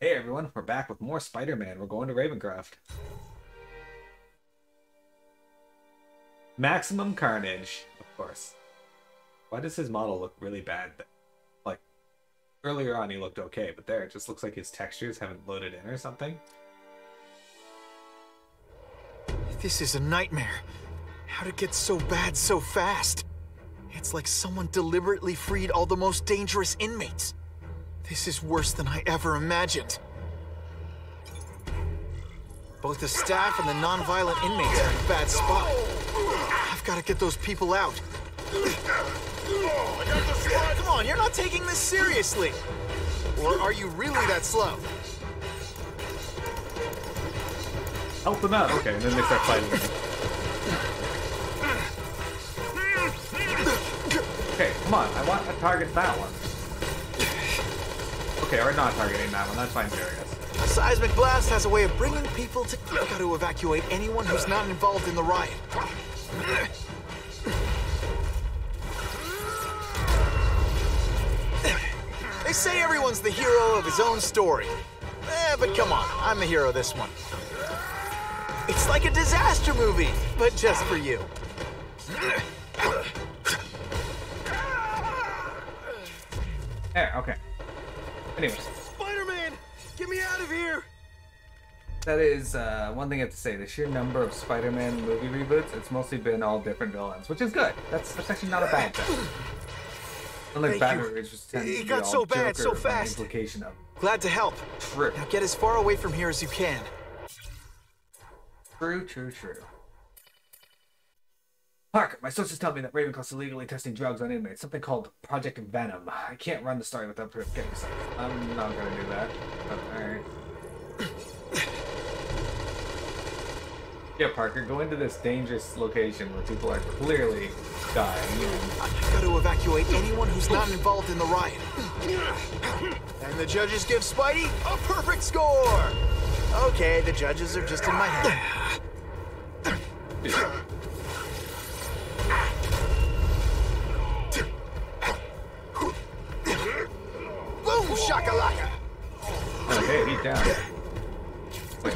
Hey everyone, we're back with more Spider-Man. We're going to Ravencroft. Maximum Carnage, of course. Why does his model look really bad? Like, earlier on he looked okay, but there it just looks like his textures haven't loaded in or something. This is a nightmare. How'd it get so bad so fast? It's like someone deliberately freed all the most dangerous inmates. This is worse than I ever imagined. Both the staff and the non-violent inmates are in a bad spot. I've got to get those people out. Come on, you're not taking this seriously. Or are you really that slow? Help them out. Okay, and then they start fighting. Okay, come on. I want to target that one. Okay, we're not targeting that one. That's fine, guess. A seismic blast has a way of bringing people to. I've got to evacuate anyone who's not involved in the riot. They say everyone's the hero of his own story. Eh, but come on, I'm the hero of this one. It's like a disaster movie, but just for you. There, okay. Anyways, Spider-Man, get me out of here! that is uh, one thing I have to say. The sheer number of Spider-Man movie reboots, it's mostly been all different villains, which is good. That's, that's actually not a bad thing. Unlike Thank Batman, you. which just tends It to got so bad Joker so fast. Implication of Glad to help. true, Now get as far away from here as you can. true, true, true. Parker, my sources tell me that Ravencroft's illegally testing drugs on inmates, something called Project Venom. I can't run the story without proof. Get yourself. I'm not gonna do that. But, alright. Yeah, Parker, go into this dangerous location where people are clearly dying. I've got to evacuate anyone who's not involved in the riot. And the judges give Spidey a perfect score! Okay, the judges are just in my head. Boom shakalaka! Okay, down. Wait.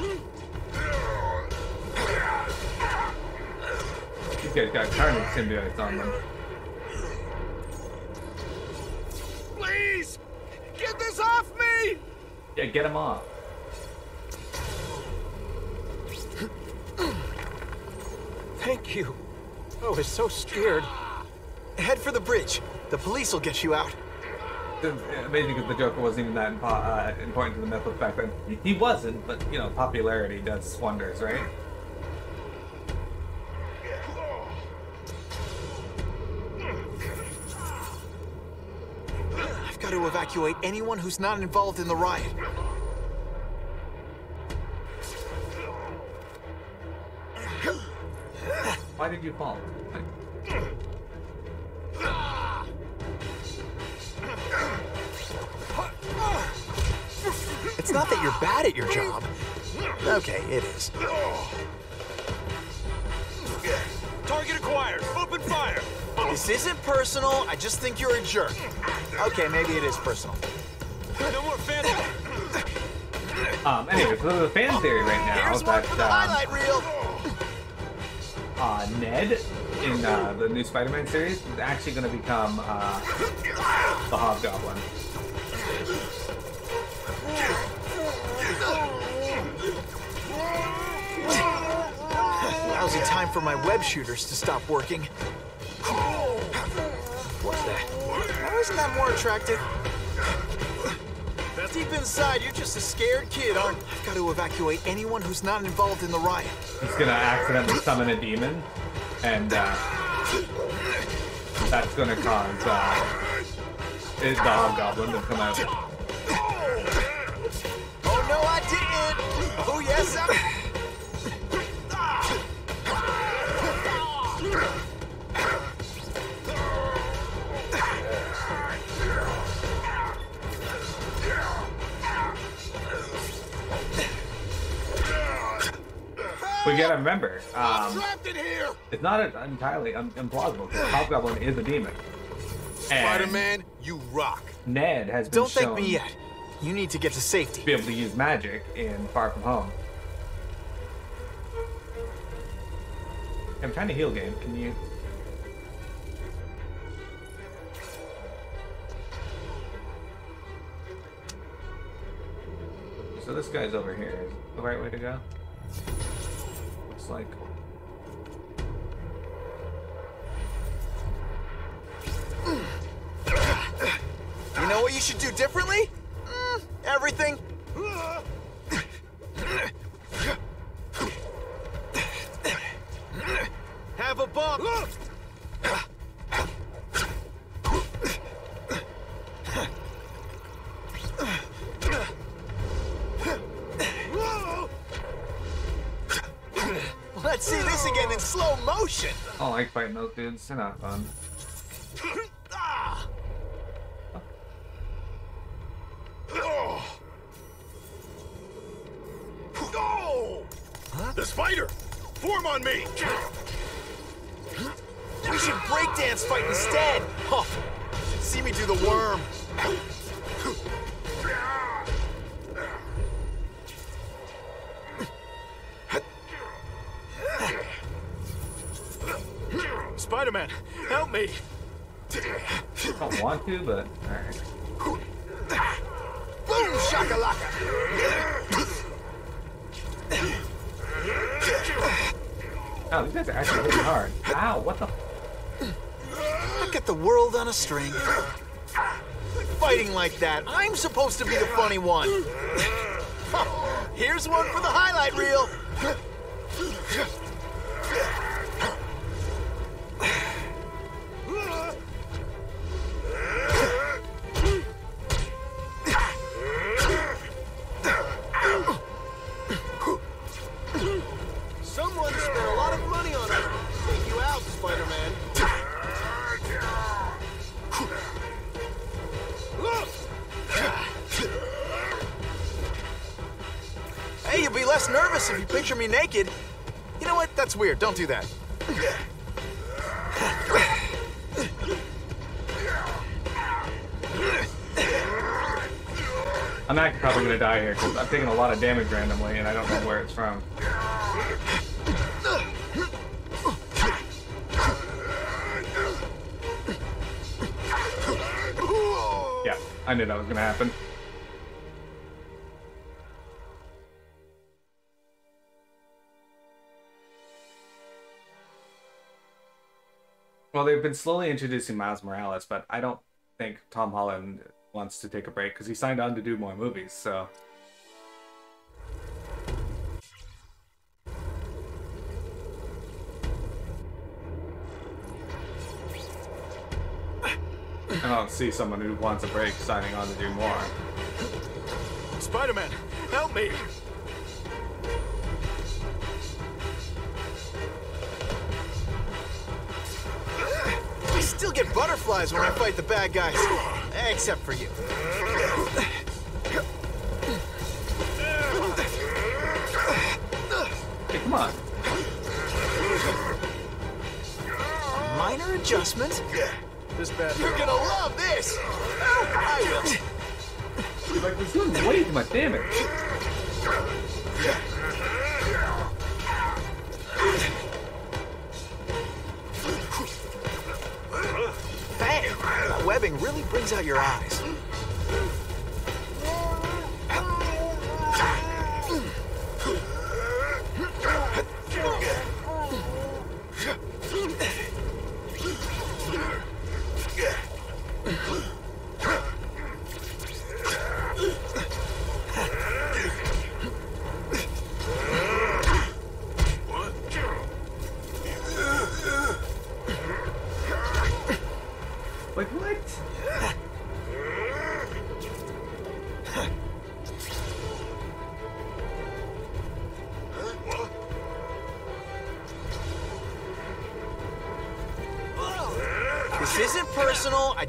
These guys got carnage symbiotes on them. Please! Get this off me! Yeah, get him off. Thank you. Oh, I was so scared. Head for the bridge. The police will get you out. Amazing because the Joker wasn't even that uh, important to the Mythos back then. He wasn't, but you know, popularity does wonders, right? I've got to evacuate anyone who's not involved in the riot. Why did you fall? It's not that you're bad at your job. Okay, it is. Target acquired. Open fire. This isn't personal. I just think you're a jerk. Okay, maybe it is personal. No more phantom. Um, anyway, so there's a fan theory right now Here's one that for the um, highlight reel. uh, Ned in uh, the new Spider-Man series is actually going to become uh, the Hobgoblin. Lousy time for my web shooters to stop working. What's that? Oh, isn't that more attractive? Deep inside, you're just a scared kid, aren't you? I've got to evacuate anyone who's not involved in the riot. He's going to accidentally summon a demon, and uh, that's going to cause uh, the Hobgoblin to come out. Oh no, I didn't! Oh yes, I... We gotta remember, um, trapped in here! it's not a, entirely implausible. 'cause Hobgoblin is a demon. Spider-Man, you rock. Ned has been Don't thank me yet. You need to get to safety. be able to use magic in Far From Home. I'm trying to heal game. Can you? So this guy's over here. Is the right way to go? Like. You know what you should do differently? Mm, everything. Have a bump. Those dudes. They're not fun. String. Fighting like that, I'm supposed to be the funny one. Here's one for the highlight reel. Picture me naked. You know what? That's weird. Don't do that. I'm actually probably gonna die here because I'm taking a lot of damage randomly and I don't know where it's from. Yeah, I knew that was gonna happen. They've been slowly introducing Miles Morales, but I don't think Tom Holland wants to take a break because he signed on to do more movies. So I don't see someone who wants a break signing on to do more. Spider-Man, help me! Still get butterflies when I fight the bad guys. Except for you. Hey, come on. Minor adjustment. This bad. You're gonna love this. I will. Like, this doing way too much damage. Really brings out your eyes.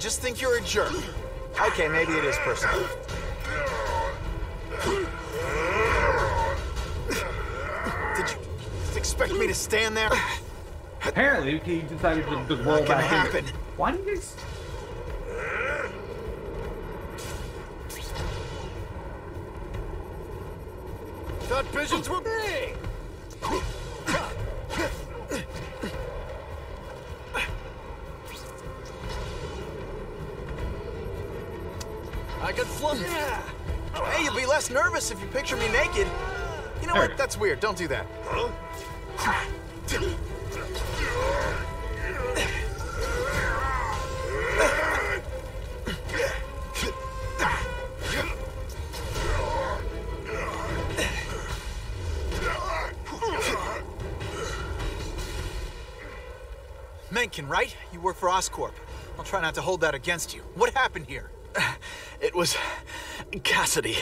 Just think you're a jerk. Okay, maybe it is personal. Did you expect me to stand there? Apparently, he decided to just roll back in. happen. Why do you guys? Don't do that. Menken, right? You work for Oscorp. I'll try not to hold that against you. What happened here? It was Kasady.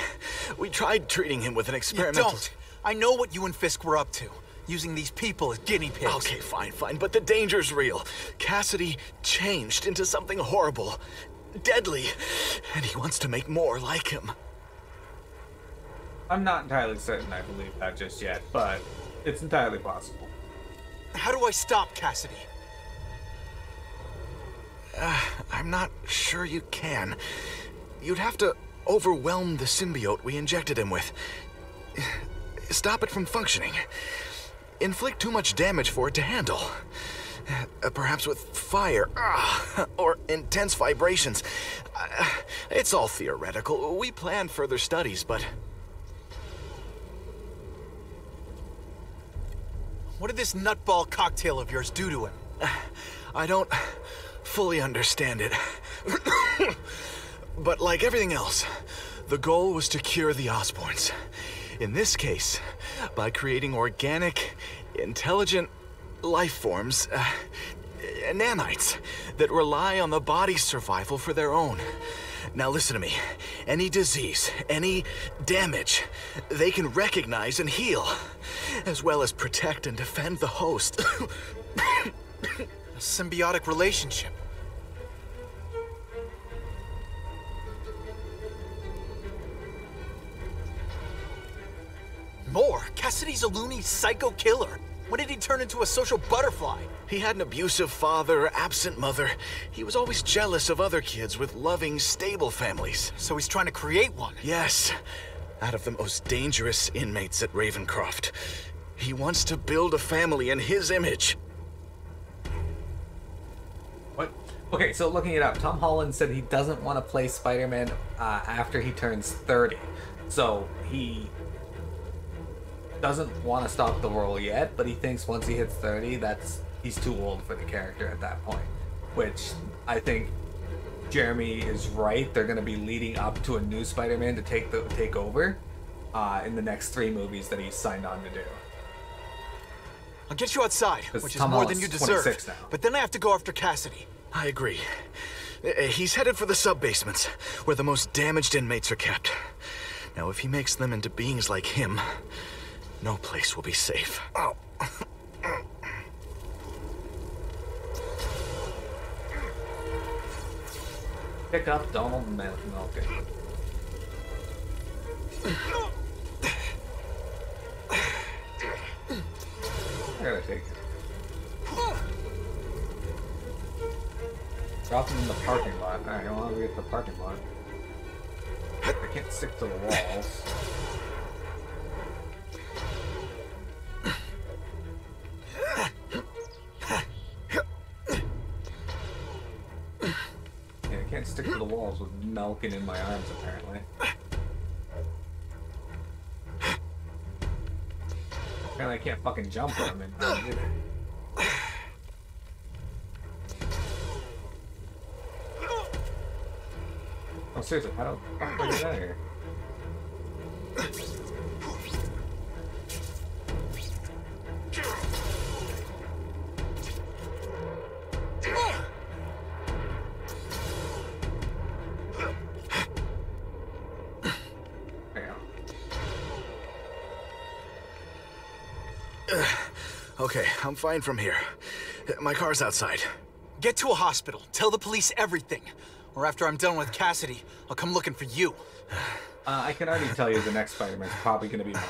We tried treating him with an You experimental. don't. I know what you and Fisk were up to. Using these people as guinea pigs. Okay, fine, fine, but the danger's real. Kasady changed into something horrible, deadly, and he wants to make more like him. I'm not entirely certain I believe that just yet, but it's entirely possible. How do I stop Kasady? Uh, I'm not sure you can. You'd have to overwhelm the symbiote we injected him with. Stop it from functioning. Inflict too much damage for it to handle. Uh, perhaps with fire, ah, or intense vibrations. Uh, it's all theoretical. We plan further studies, but What did this nutball cocktail of yours do to him? I don't fully understand it. but like everything else, the goal was to cure the Osborns. In this case, by creating organic, intelligent life forms, uh, nanites, that rely on the body's survival for their own. Now listen to me. Any disease, any damage, they can recognize and heal, as well as protect and defend the host. A symbiotic relationship. More? Kasady's a loony psycho killer. When did he turn into a social butterfly? He had an abusive father, absent mother. He was always jealous of other kids with loving, stable families. So he's trying to create one. Yes, out of the most dangerous inmates at Ravencroft. He wants to build a family in his image. What? Okay, so looking it up, Tom Holland said he doesn't want to play Spider-Man uh, after he turns 30. So he doesn't want to stop the role yet, but he thinks once he hits 30, that's he's too old for the character at that point. Which I think Jeremy is right. They're going to be leading up to a new Spider-Man to take the take over uh, in the next three movies that he's signed on to do. I'll get you outside, which is Tom more than you deserve. now. But then I have to go after Kasady. I agree. Uh, He's headed for the sub-basements, where the most damaged inmates are kept. Now, if he makes them into beings like him, no place will be safe. Oh. Pick up Donald Mel- Malkin. I gotta take it. Drop him in the parking lot. Alright, I want to get the parking lot. I can't stick to the walls. Can't stick to the walls with Malkin in my arms, apparently. Apparently I can't fucking jump when I'm in arms either. Oh, seriously, how do I get out of here? Fine from here. My car's outside. Get to a hospital. Tell the police everything. Or after I'm done with Kasady, I'll come looking for you. Uh, I can already tell you the next Spider-Man's probably going to be Miles.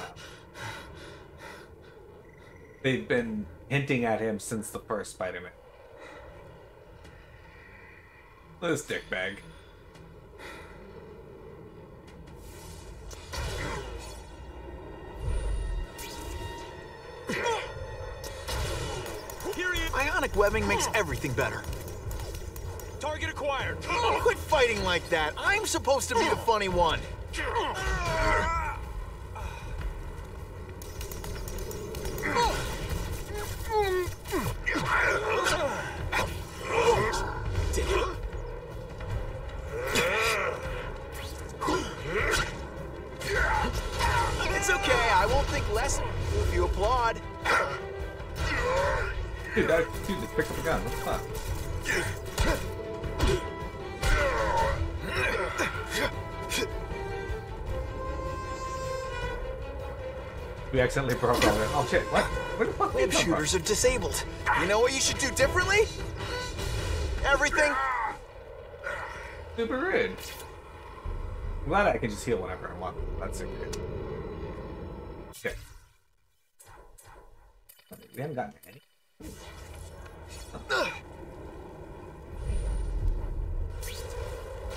They've been hinting at him since the first Spider-Man. This dickbag. Webbing makes everything better. Target acquired. Quit fighting like that. I'm supposed to be the funny one. We accidentally broke the. Oh shit! What? Where the fuck did it shooters are disabled. You know what you should do differently? Everything. Super rude. I'm glad I can just heal whenever I want. That's super good. Okay. We haven't gotten any.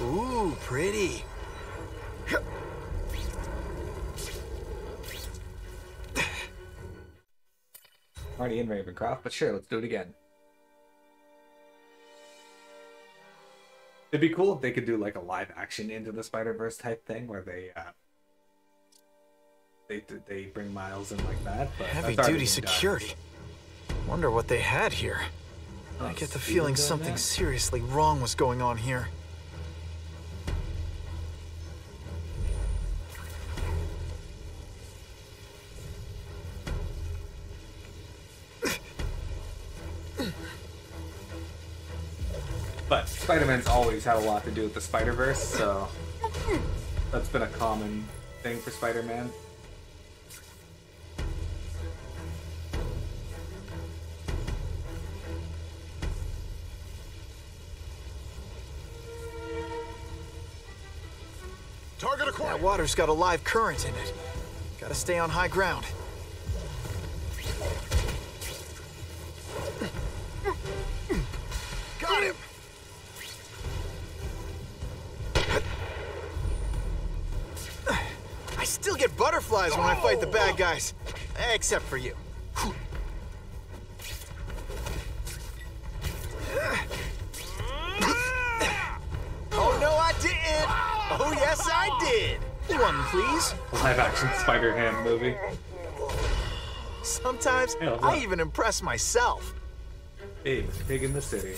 Ooh, pretty. Already in Ravencroft, but sure, let's do it again. It'd be cool if they could do like a live action into the Spider Verse type thing where they uh, they they bring Miles in like that. But Heavy duty been done. security. Wonder what they had here. I get the feeling something that? seriously wrong was going on here. But Spider Man's always had a lot to do with the Spider Verse, so that's been a common thing for Spider Man. Target acquired. That water's got a live current in it. Gotta stay on high ground. Still get butterflies when I fight the bad guys. Except for you. Oh no, I didn't! Oh yes, I did! One, please. Live action Spider Ham movie. Sometimes I even impress myself. Big Pig in the City.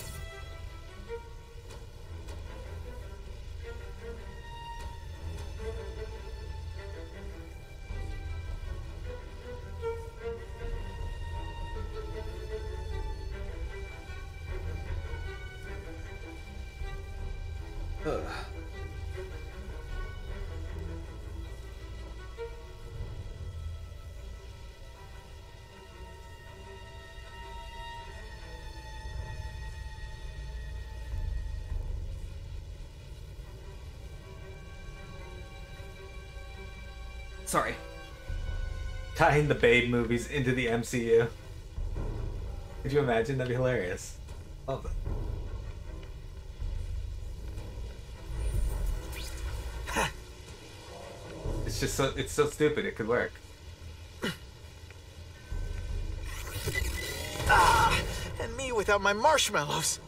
Tying the Babe movies into the MCU. Could you imagine? That'd be hilarious. Love that. It's just so it's so stupid it could work. Ah, and me without my marshmallows.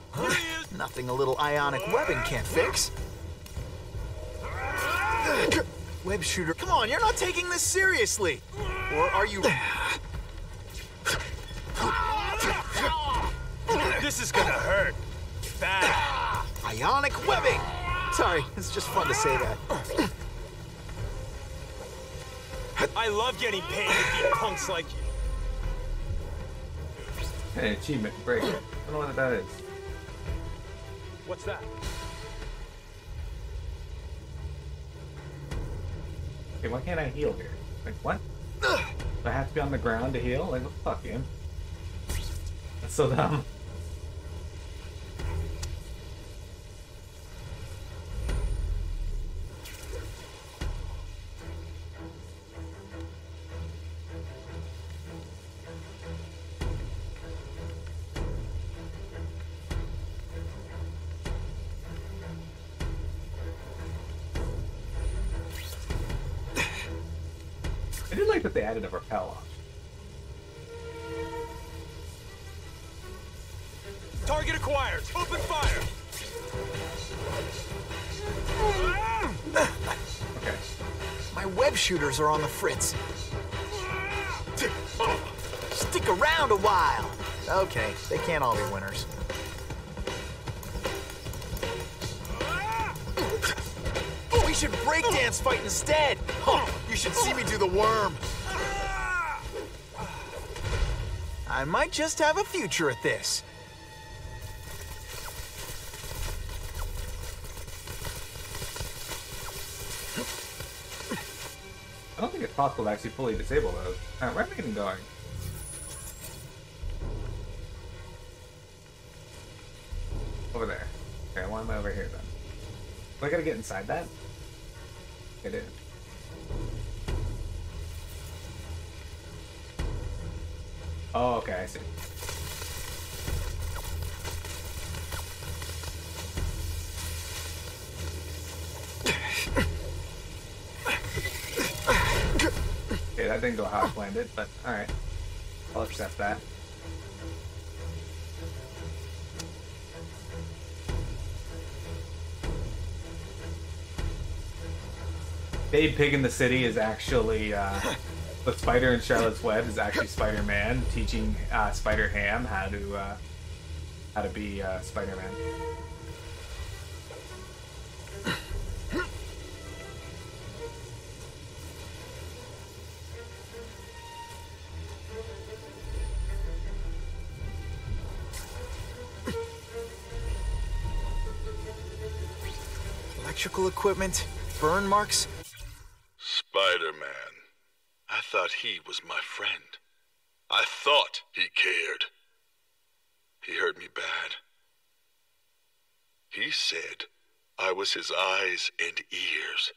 Nothing a little ionic webbing can't fix. Web shooter, come on, you're not taking this seriously. Or are you? This is gonna hurt. Bad. Ionic webbing! Sorry, it's just fun to say that. I love getting paid to beat punks like you. Hey, achievement, break. I don't know what that is. What's that? Okay, why can't I heal here? Like, what? I have to be on the ground to heal? Like, fuck, game? That's so dumb. Are on the fritz. Stick around a while. Okay, they can't all be winners. Oh, we should breakdance fight instead. Huh, you should see me do the worm. I might just have a future at this. Possible to actually fully disable those. Alright, where am I even going? Over there. Okay, why am I over here then? Do I gotta get inside that? I did. Oh, okay, I see. That didn't go how I planned it, but alright. I'll accept that. Babe Pig in the City is actually uh, the Spider in Charlotte's Web is actually Spider Man teaching uh, Spider Ham how to uh, how to be uh, Equipment, burn marks. Spider-Man. I thought he was my friend. I thought he cared. He hurt me bad. He said I was his eyes and ears.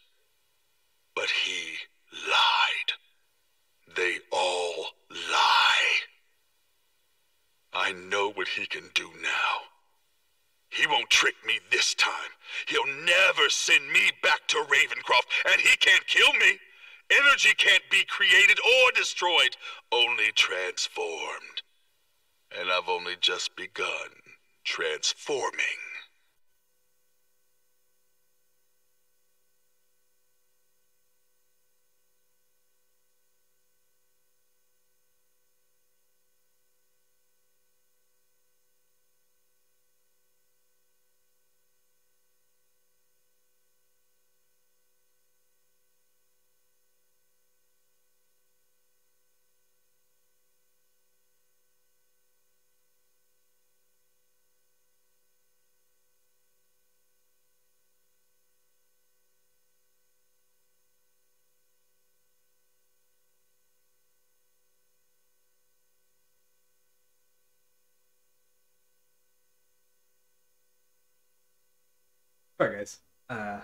But he lied. They all lie. I know what he can do now. He won't trick me this time. He'll never send me back to Ravencroft, and he can't kill me. Energy can't be created or destroyed, only transformed. And I've only just begun transforming. Sorry, guys. Uh,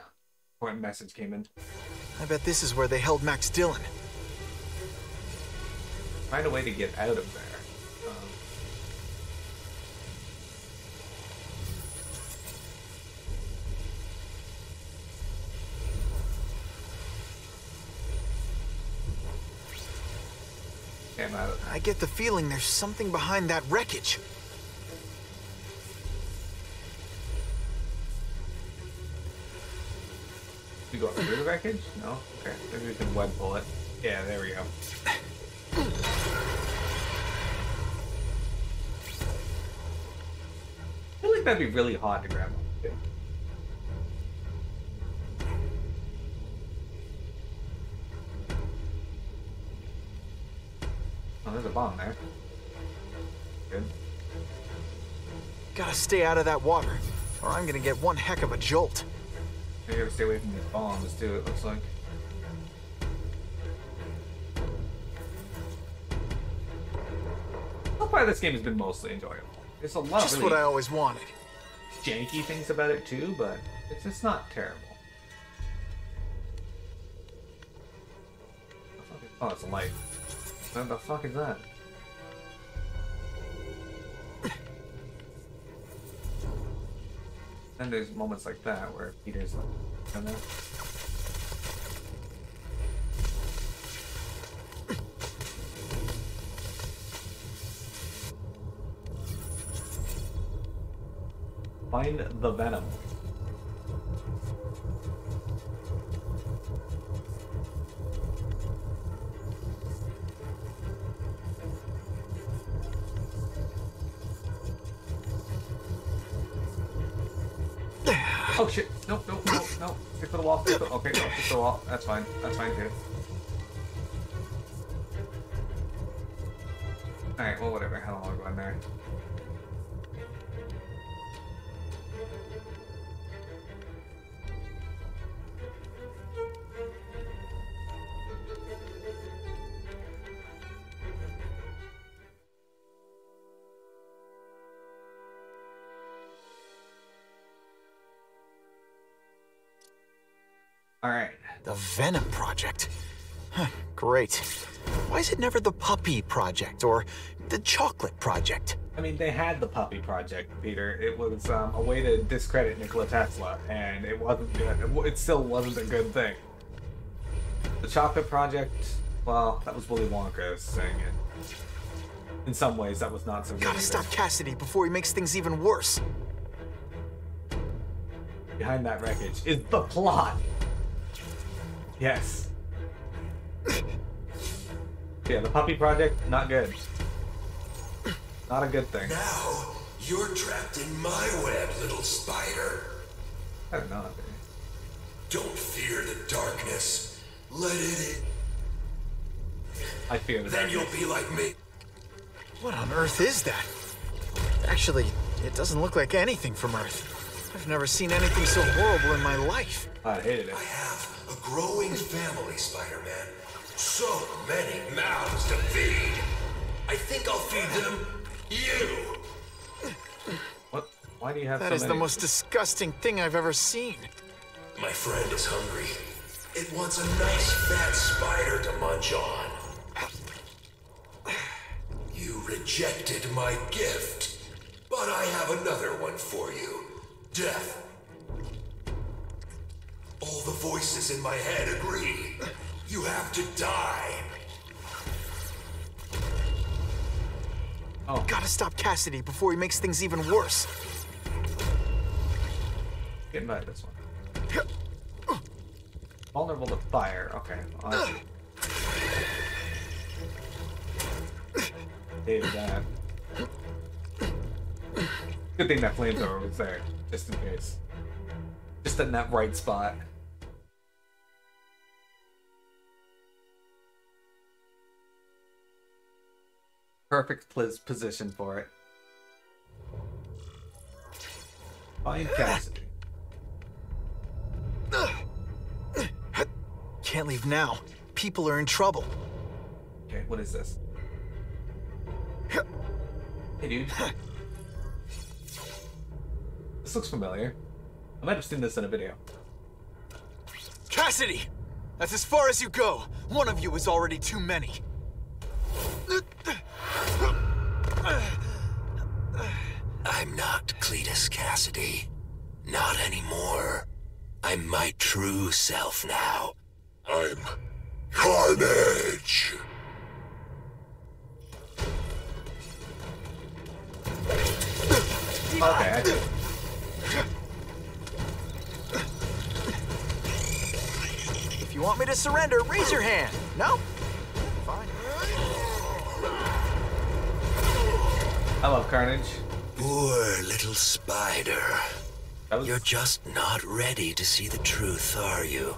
important message came in. I bet this is where they held Max Dillon. Find a way to get out of there. Um, okay, I'm out of I get the feeling there's something behind that wreckage. Wreckage? No? Okay. Maybe we can web pull it. Yeah, there we go. I feel like that'd be really hard to grab onto. Oh, there's a bomb there. Good. Gotta stay out of that water, or I'm gonna get one heck of a jolt. We gotta stay away from these bombs too, it looks like. So far, this game has been mostly enjoyable. There's a lot Just of really what I always wanted. janky things about it too, but it's just not terrible. The fuck is- Oh, it's a light. What the fuck is that? Then there's moments like that where Peter's like, don't know. Find the venom. Oh shit! Nope, nope, nope, nope. Stick to the wall. Stick to, wall. That's fine. That's fine too. Alright, well, whatever. How long go in there? Alright. The Venom Project. Huh, great. Why is it never the Puppy Project or the Chocolate Project? I mean, they had the puppy project, Peter. It was um, a way to discredit Nikola Tesla, and it wasn't good. It, still wasn't a good thing. The chocolate project, well, that was Willy Wonka saying it. In some ways, that was not so good. Gotta either. stop Kasady before he makes things even worse. Behind that wreckage is the plot. Yes. Yeah, the puppy project, not good. Not a good thing. Now, you're trapped in my web, little spider. I'm not. know. Don't fear the darkness. Let it in. I fear the Then you'll be like me. What on earth is that? Actually, it doesn't look like anything from Earth. I've never seen anything so horrible in my life. I hated it. I have a growing family, Spider-Man. So many mouths to feed. I think I'll feed them you. What? Why do you have That so is the most disgusting thing I've ever seen. My friend is hungry. It wants a nice fat spider to munch on. You rejected my gift, but I have another one for you. Death. All the voices in my head agree. You have to die. Oh, Gotta stop Kasady before he makes things even worse. getting back this one. Vulnerable to fire. Okay. well, I see. Hated that. Good thing that flamethrower was there, just in case. Just in that right spot. Perfect position for it. Find Kasady. Can't leave now. People are in trouble. Okay, what is this? Hey, dude. This looks familiar. I might have seen this in a video. Kasady! That's as far as you go. One of you is already too many. Cletus Kasady. Not anymore. I'm my true self now. I'm Carnage. Okay, I. If you want me to surrender, raise your hand. No? Fine. I love Carnage. Poor little spider. Was You're just not ready to see the truth, are you?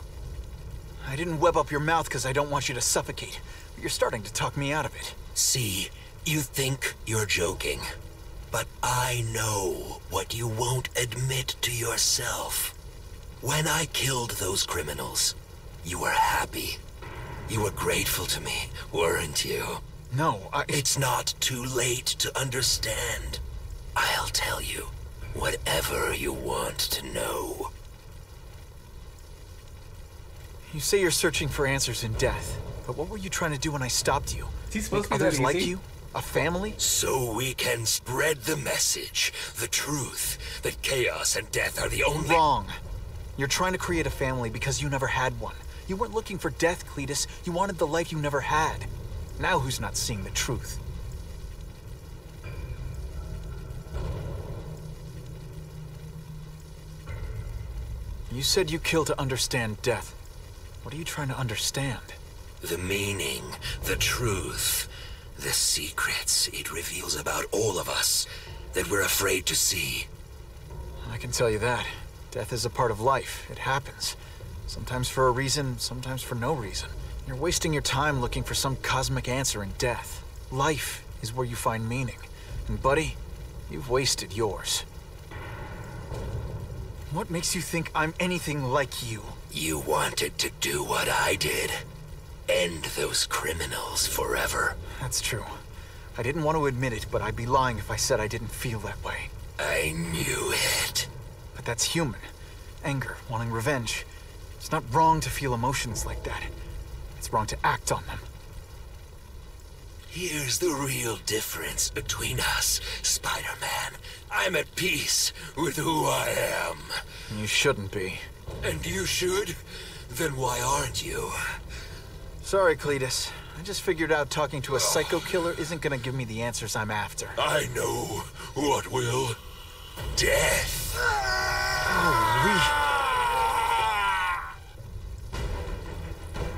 I didn't web up your mouth because I don't want you to suffocate. But you're starting to talk me out of it. See, you think you're joking. But I know what you won't admit to yourself. When I killed those criminals, you were happy. You were grateful to me, weren't you? No, I. It's not too late to understand. I'll tell you whatever you want to know. You say you're searching for answers in death. But what were you trying to do when I stopped you? Is he supposed Make to be that others like you? A family? So we can spread the message, the truth, that chaos and death are the only. Wrong. You're trying to create a family because you never had one. You weren't looking for death, Cletus. You wanted the life you never had. Now who's not seeing the truth? You said you kill to understand death. What are you trying to understand? The meaning, the truth, the secrets it reveals about all of us that we're afraid to see. I can tell you that. Death is a part of life. It happens. Sometimes for a reason, sometimes for no reason. You're wasting your time looking for some cosmic answer in death. Life is where you find meaning. And buddy, you've wasted yours. What makes you think I'm anything like you? You wanted to do what I did. End those criminals forever. That's true. I didn't want to admit it, but I'd be lying if I said I didn't feel that way. I knew it. But that's human. Anger, wanting revenge. It's not wrong to feel emotions like that. It's wrong to act on them. Here's the real difference between us, Spider-Man. I'm at peace with who I am. You shouldn't be. And you should? Then why aren't you? Sorry, Cletus. I just figured out talking to a oh. psycho killer isn't gonna give me the answers I'm after. I know what will. Death.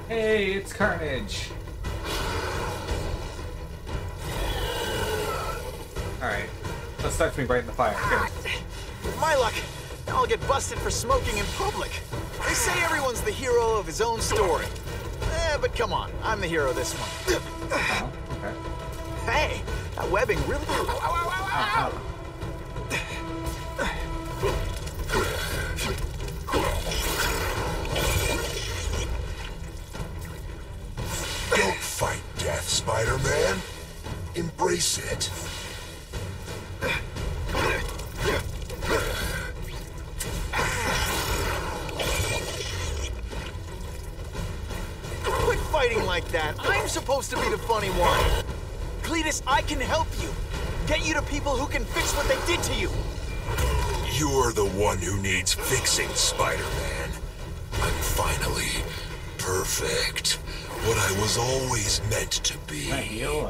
Hey, it's Carnage. Alright. Let's start me right in the fire. Here. With my luck, now I'll get busted for smoking in public. They say everyone's the hero of his own story. Eh, but come on, I'm the hero this one. Oh, okay. Hey, that webbing really... Don't fight death, Spider-Man. Embrace it. Like that. I'm supposed to be the funny one. Cletus, I can help you. Get you to people who can fix what they did to you. You're the one who needs fixing, Spider-Man. I'm finally perfect. What I was always meant to be. Can I heal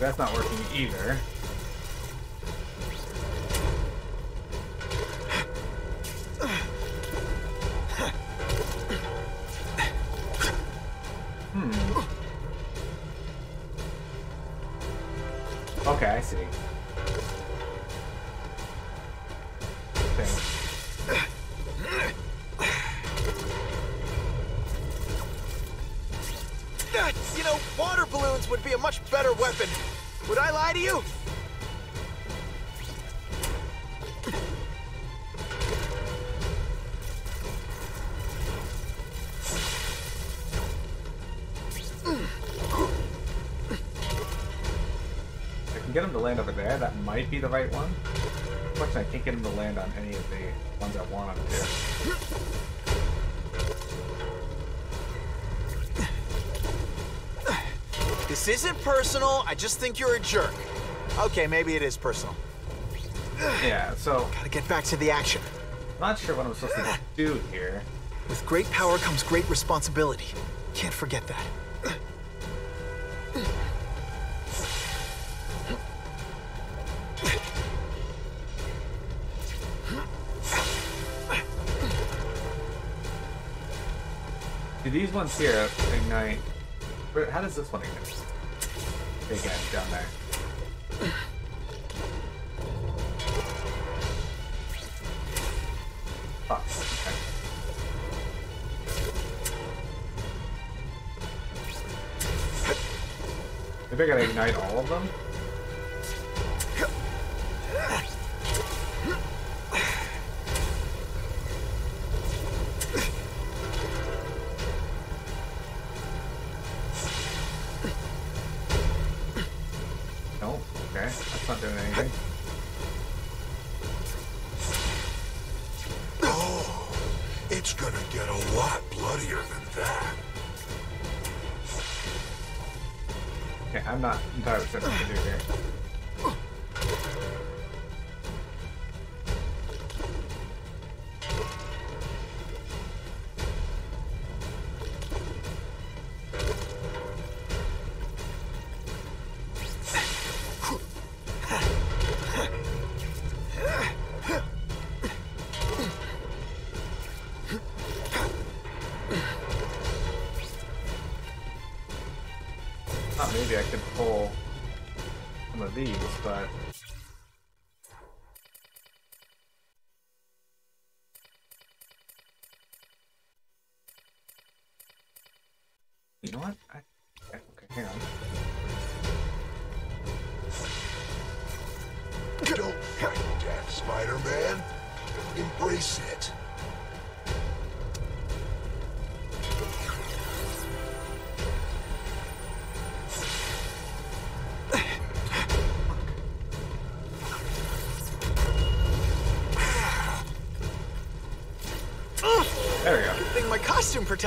That's not working either. Might be the right one. Unfortunately, I can't get him to land on any of the ones I want him to. This isn't personal. I just think you're a jerk. Okay, maybe it is personal. Yeah, so Gotta get back to the action. not sure what I'm supposed to do here. With great power comes great responsibility. Can't forget that. These ones here ignite? Where, how does this one ignite? Big down there. Fuck. Okay. Maybe I gotta ignite all of them? Maybe I could pull some of these, but you know what? I,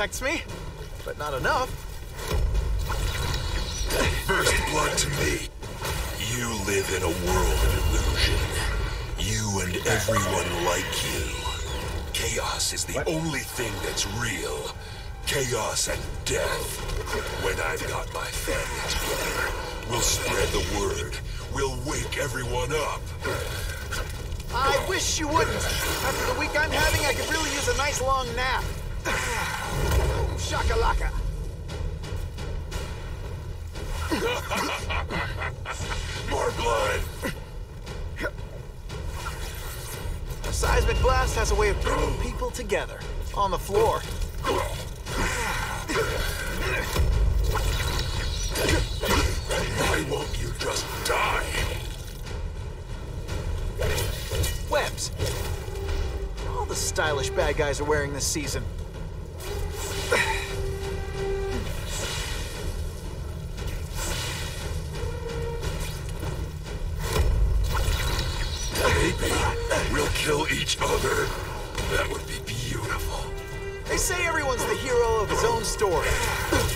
protects me, but not enough. First blood to me. You live in a world of illusion. You and everyone like you. Chaos is the What? only thing that's real. Chaos and death. When I've got my family together, we'll spread the word. We'll wake everyone up. I wish you wouldn't. After the week I'm having, I could really use a nice long nap. Shakalaka. More blood. A seismic blast has a way of bringing people together. On the floor. Why won't you just die? Webs. All the stylish bad guys are wearing this season. Kill each other. That would be beautiful. They say everyone's the hero of his own story.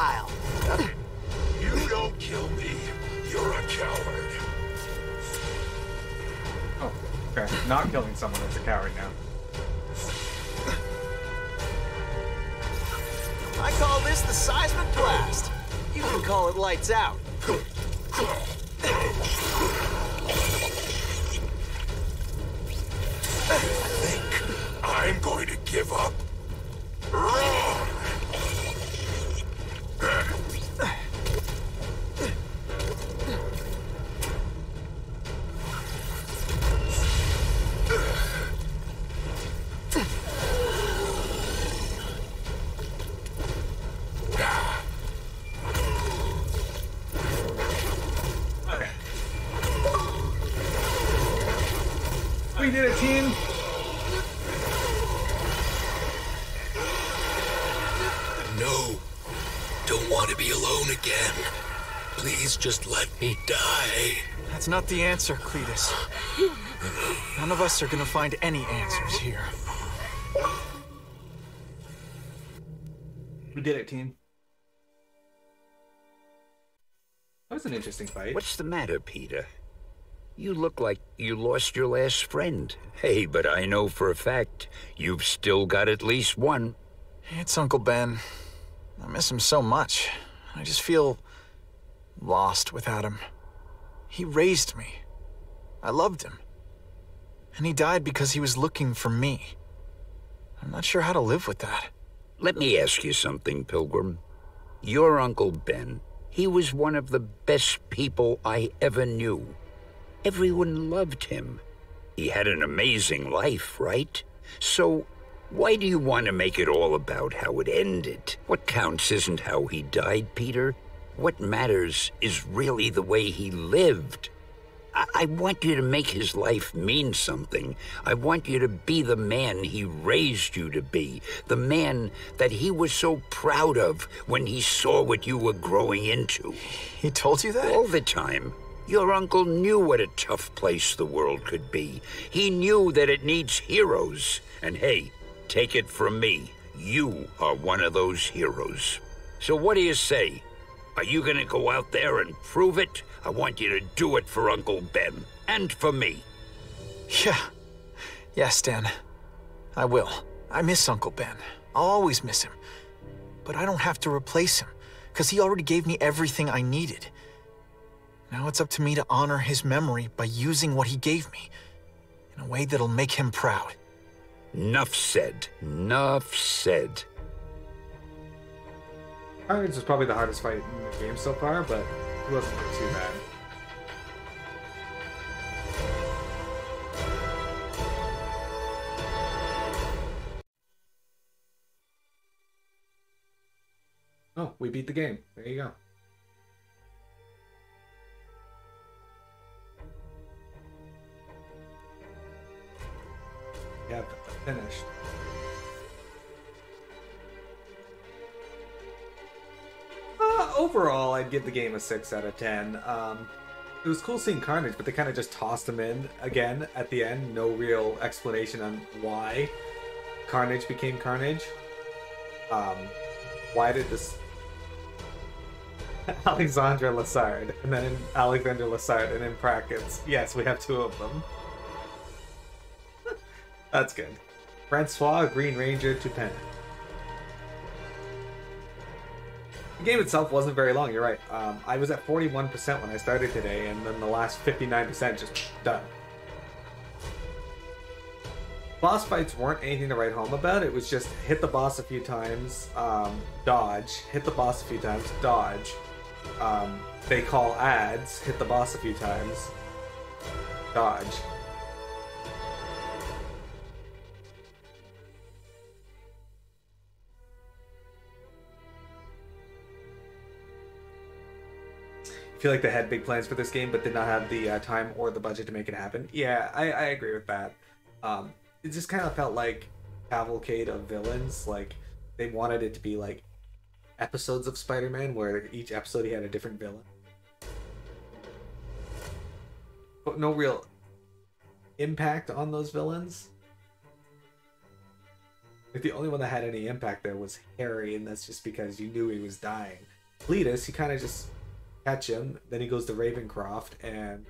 while. You don't kill me. You're a coward. Oh, okay. Not killing someone that's a coward now. I call this the seismic blast. You can call it lights out. I think I'm going to give up. Wrong! We did it, team. No. Don't want to be alone again. Please just let me die. That's not the answer, Cletus. None of us are gonna find any answers here. We did it, team. That was an interesting fight. What's the matter, Peter? You look like you lost your last friend. Hey, but I know for a fact you've still got at least one. It's Uncle Ben. I miss him so much. I just feel lost without him. He raised me. I loved him. And he died because he was looking for me. I'm not sure how to live with that. Let me ask you something, Pilgrim. Your Uncle Ben, he was one of the best people I ever knew. Everyone loved him. He had an amazing life, right? So, why do you want to make it all about how it ended? What counts isn't how he died, Peter. What matters is really the way he lived. I, I want you to make his life mean something. I want you to be the man he raised you to be, the man that he was so proud of when he saw what you were growing into. He told you that? All the time. Your uncle knew what a tough place the world could be. He knew that it needs heroes. And hey, take it from me, you are one of those heroes. So what do you say? Are you gonna go out there and prove it? I want you to do it for Uncle Ben. And for me. Yeah. Yes, Dan. I will. I miss Uncle Ben. I'll always miss him. But I don't have to replace him, because he already gave me everything I needed. Now it's up to me to honor his memory by using what he gave me in a way that'll make him proud. Nuff said. Nuff said. Carnage was probably the hardest fight in the game so far, but it wasn't too bad. Oh, we beat the game. There you go. Yeah, finished. Overall, I'd give the game a 6 out of 10. Um, it was cool seeing Carnage, but they kind of just tossed him in again at the end. No real explanation on why Carnage became Carnage. Um, why did this. Alexandra Lassard, and then Alexander Lassard, and in brackets, yes, we have two of them. That's good. Francois Green Ranger Tupin. The game itself wasn't very long, you're right. Um, I was at 41% when I started today, and then the last 59% just done. Boss fights weren't anything to write home about, it was just hit the boss a few times, um, dodge, hit the boss a few times, dodge. Um, they call ads, hit the boss a few times, dodge. Feel like they had big plans for this game, but did not have the uh, time or the budget to make it happen. Yeah, I, I agree with that. Um, it just kind of felt like cavalcade of villains. Like they wanted it to be like episodes of Spider-Man, where each episode he had a different villain, but no real impact on those villains. Like the only one that had any impact there was Harry, and that's just because you knew he was dying. Cletus, he kind of just catch him, then he goes to Ravencroft and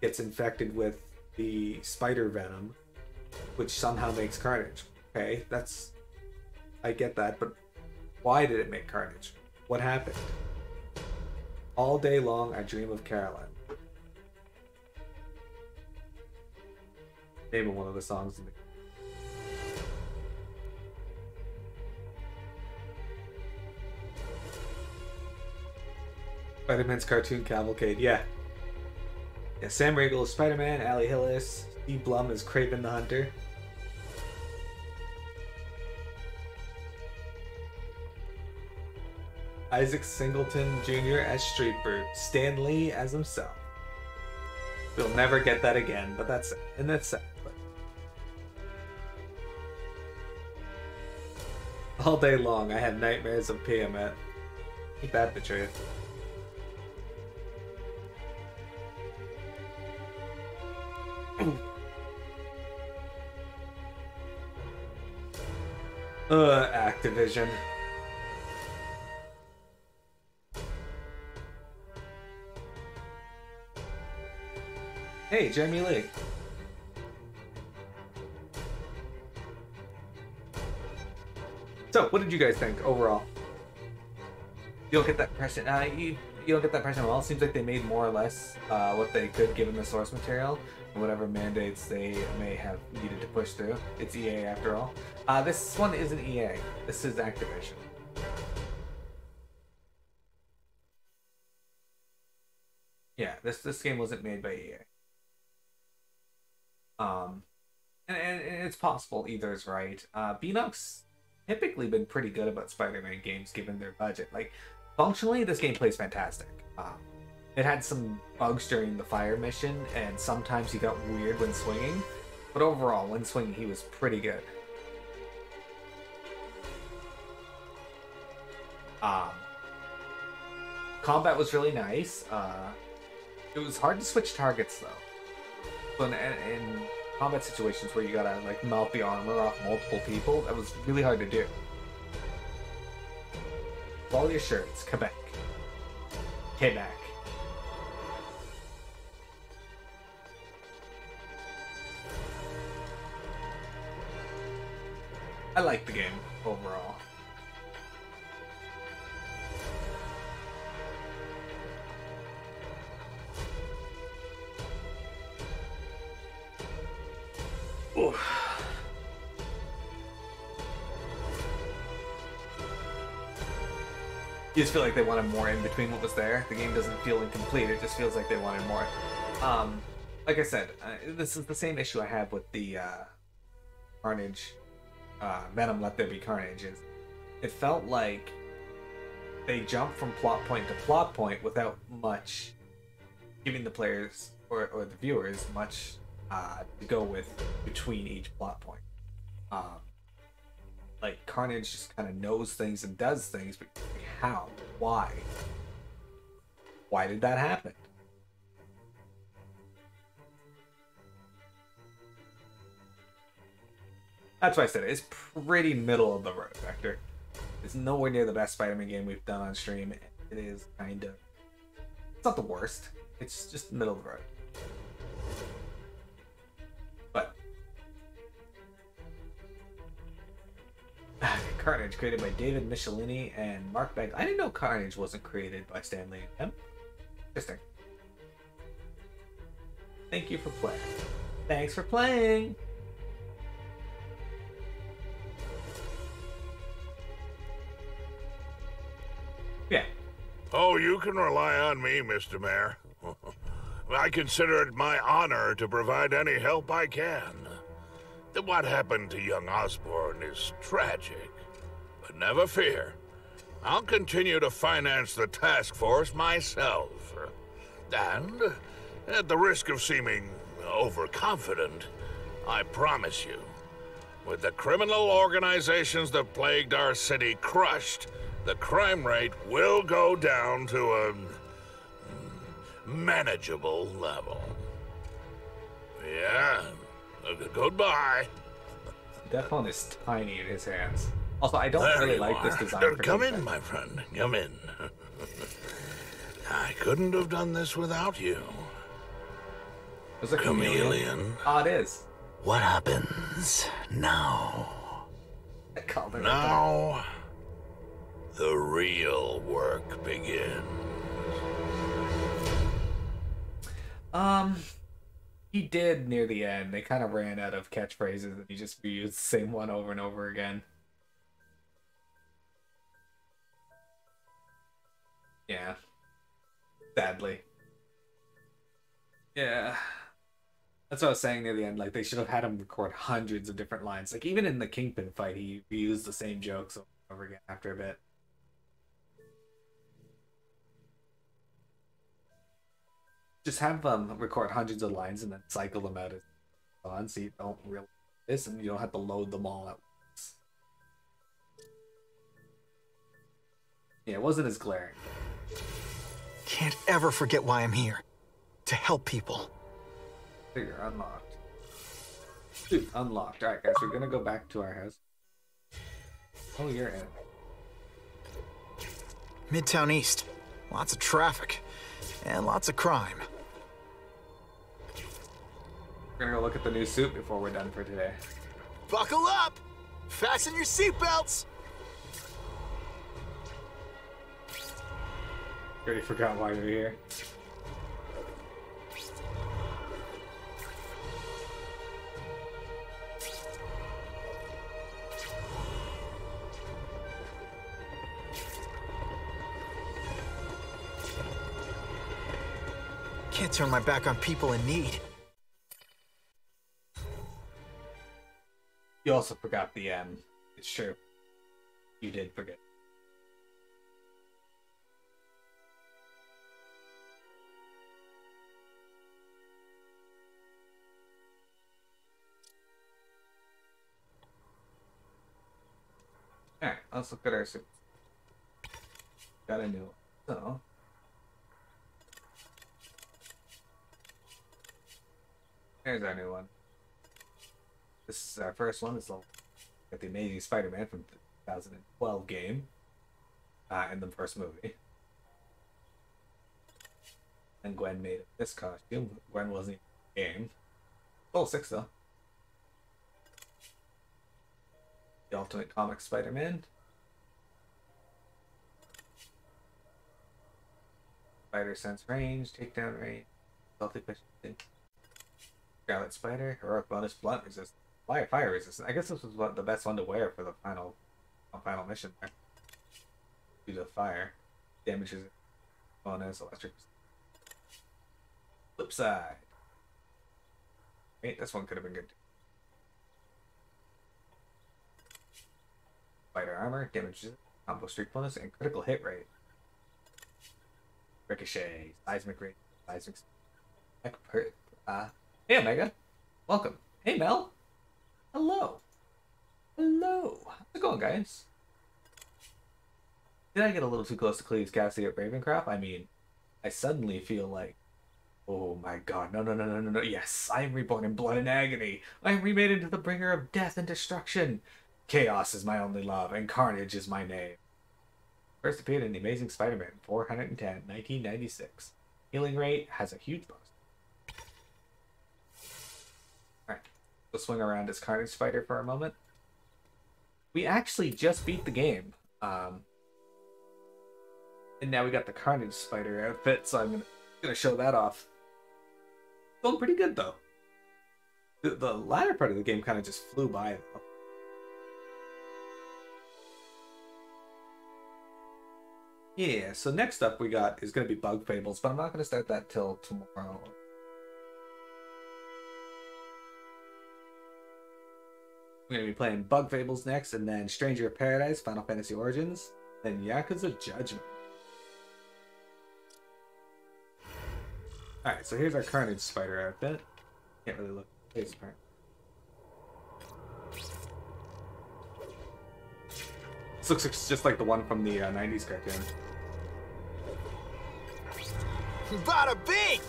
gets infected with the spider venom, which somehow makes Carnage. Okay, that's I get that, but why did it make Carnage? What happened? All day long, I dream of Carolyn. Name of one of the songs in the Spider-Man's cartoon cavalcade, yeah. Yeah, Sam Riegel is Spider-Man, Ali Hillis, Steve Blum is Kraven the Hunter. Isaac Singleton Jr. as Streetbird, Stan Lee as himself. We'll never get that again, but that's and that's sad. But... All day long, I have nightmares of Piamet. Ain't that the truth? Uh, Activision. Hey, Jeremy Lee. So, what did you guys think overall? You don't get that impression. Uh, you you don't get that impression at all. Seems like they made more or less uh, what they could given the source material whatever mandates they may have needed to push through. It's EA after all. Uh, this one isn't EA. This is Activision. Yeah, this this game wasn't made by EA. Um, and, and, it's possible either is right. Uh, Beenox typically been pretty good about Spider-Man games given their budget. Like functionally, this game plays fantastic. Um, it had some bugs during the fire mission, and sometimes he got weird when swinging. But overall, when swinging, he was pretty good. Um, combat was really nice. Uh, it was hard to switch targets though. So in, in combat situations where you gotta like melt the armor off multiple people, that was really hard to do. Quality assurance, Quebec. Quebec. I like the game overall. You just feel like they wanted more in between what was there. The game doesn't feel incomplete. It just feels like they wanted more. Um, like I said, uh, this is the same issue I have with the uh, Carnage, uh, Venom Let There Be Carnage. Is it felt like they jumped from plot point to plot point without much giving the players or, or the viewers much uh, to go with between each plot point. Um, like Carnage just kind of knows things and does things, but how? Why? Why did that happen? That's why I said it. It's pretty middle of the road, Vector. It's nowhere near the best Spider-Man game we've done on stream. It is kind of. It's not the worst. It's just middle of the road. But Carnage, created by David Michelinie and Mark Bagley. I didn't know Carnage wasn't created by Stan Lee. and him. Interesting. Thank you for playing. Thanks for playing. Oh, you can rely on me, Mr. Mayor. I consider it my honor to provide any help I can. What happened to young Osborne is tragic. But never fear. I'll continue to finance the task force myself. And, at the risk of seeming overconfident, I promise you, with the criminal organizations that plagued our city crushed, the crime rate will go down to a manageable level. Yeah. Goodbye. Phone is tiny in his hands. Also, I don't There really like are. this design. Come in, my friend. Come in. I couldn't have done this without you. Is a chameleon? Chameleon. Oh, it is. What happens now? I called it. Now, the real work begins. Um, he did near the end. They kind of ran out of catchphrases, and he just reused the same one over and over again. Yeah. Sadly. Yeah. That's what I was saying near the end. Like they should have had him record hundreds of different lines. Like even in the Kingpin fight, he reused the same jokes over and over again after a bit. Just have them record hundreds of lines and then cycle them out as on, so you don't really this, and you don't have to load them all at once. Yeah, it wasn't as glaring. Can't ever forget why I'm here. To help people. Figure unlocked. Dude, unlocked. Alright, guys, we're gonna go back to our house. Oh, you're in. Midtown East. Lots of traffic. And lots of crime. We're gonna go look at the new suit before we're done for today. Buckle up! Fasten your seatbelts! Already forgot why you're here. Turn my back on people in need. You also forgot the M. It's true. You did forget. Alright, let's look at our suits. Got a new one. So. Here's our new one. This is our first one. It's got the Amazing Spider-Man from the 2012 game, uh, in the first movie. And Gwen made this costume. Gwen wasn't in the game. Oh, six though. The Ultimate Comic Spider-Man. Spider Sense Range, Takedown Range, Stealthy Position, Scarlet Spider, Heroic Bonus, Blunt Resist, Fire Fire Resistant. I guess this was the best one to wear for the final final mission there. Due to fire. Damages bonus, electric. Flip side. Wait, this one could have been good. Spider armor, damages, combo streak bonus, and critical hit rate. Ricochet, seismic rate, seismic. Per, uh, hey Omega, welcome. Hey Mel, hello, hello. How's it going, guys? Did I get a little too close to Cletus Kasady at Ravencroft? I mean, I suddenly feel like, oh my god, no, no, no, no, no, no. Yes, I am reborn in blood and agony. I am remade into the bringer of death and destruction. Chaos is my only love, and carnage is my name. First appeared in The Amazing Spider-Man 410, 1996. Healing rate has a huge bonus. Swing around as Carnage Spider for a moment. We actually just beat the game. Um, and now we got the Carnage Spider outfit, so I'm gonna, gonna show that off. Going pretty good though. The, the latter part of the game kind of just flew by. Though. Yeah, so next up we got is going to be Bug Fables, but I'm not going to start that till tomorrow. We're going to be playing Bug Fables next, and then Stranger of Paradise, Final Fantasy Origins, then Yakuza Judgment. Alright, so here's our Carnage Spider outfit. Can't really look at face part. This looks just like the one from the uh, 90s cartoon. Bada bing!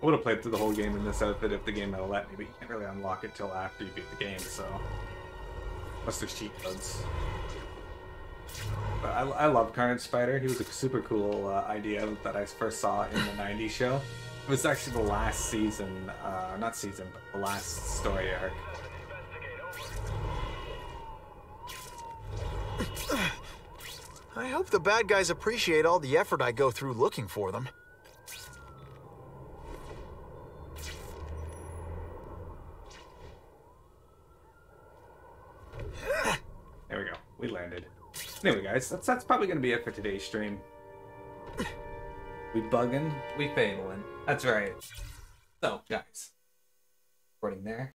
I would have played through the whole game in this outfit if the game had let me, but you can't really unlock it till after you beat the game, so. Unless there's cheat codes. But I, I love Carnage Spider. He was a super cool uh, idea that I first saw in the 90s show. It was actually the last season, uh, not season, but the last story arc. I hope the bad guys appreciate all the effort I go through looking for them. There we go. We landed. Anyway, guys, that's that's probably gonna be it for today's stream. We bugging, we failing. That's right. So, guys, recording there.